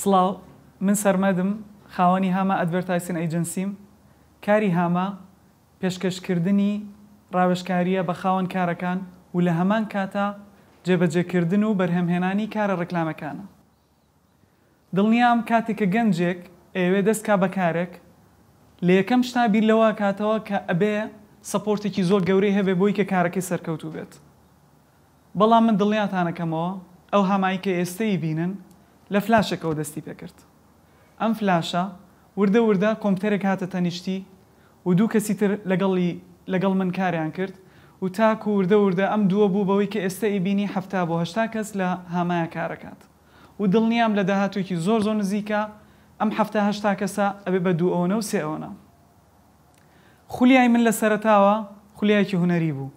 سڵاو من سەرمەدم خاوەنی هاما ئەدڤێرتایسن ئەیجەنسیم کاری هاما پێشکەش کردنی ڕاوێژکاریە بە خاوەن کارەکان و لە هەمان کاتا جێبەجێ کردن و بەرهەم هێنانی کارە ڕیکلامەکانە دڵنیام کاتێ کە گەنجێک ئەیەوێ دەست کا بە کارێک لە یەکەم شتا بیر لەوە ئەکاتەوە کە ئەبێ سەپۆرتێکی زۆر گەورەی هەبێ بۆی کە کارەکەی سەرکەوتوو بێت بەڵام من دڵنیاتان ئەکەمەوە ئەو هامایی کە ئێستە ی بینن لە فلاشێکەوە دەستی پێ کرد ئەم فلاشە وردە وردە کۆمپتەرێک هاتە تەنیشتی و دوو کەسی تر لەگەڵی لەگەڵ من کاریان کرد و تاکو وردە وردە ئەم دووە بوو بەوەی کە ئێستە ی بینی حەفتا بۆ هەشتا کەس لە هامایا کارەکات و دڵنیام لە داهاتوێکی زۆر زۆر نزیکا ئەم حەفتا هەشتا کەسە ئەبێ بە دوو ئەوەنە و سێ ئەوەنە خولیای من لە سەرەتاوە خولیایەکی هونەری بوو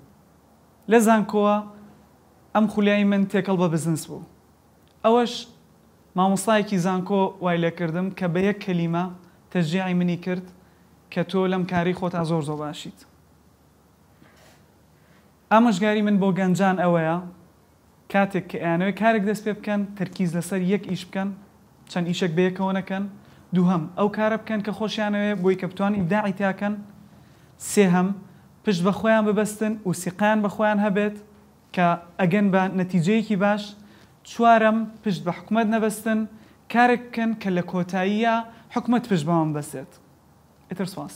لە زانکۆوە ئەم خولیای من تێکەڵ بە بزنس بوو ئەوەش مامۆستایەکی زانکۆ وای لێ کردم کە بە یەک کەلیمە تەشجیعی منی کرد کە تۆ لەم کارەی خۆتا زۆر زۆر باشیت ئامۆژگاری من بۆ گەنجان ئەوەیە کاتێک کە ئەیانەوێت کارێک دەست پێ بکەن، تەرکیز لەسەر یەک ئیش بکەن، چەند ئیشێک بەیەکەوە نەکەن، دووهەم، ئەو کارە بکەن کە خۆشیانەوێت بۆی کە بتوان ئیبداعی تیا کەن، سێهەم، پشت بە خۆیان ببەستن و سیقەیان بە خۆیان هەبێت کە ئەگەن بە نەتیجەیەکی باش، چوارەم، پشت بە حکومەت نەبەستن، کارێک بکەن کە لە کۆتاییا حکومەت پشت بەوان ببەستێت. ئیتر سوپاس.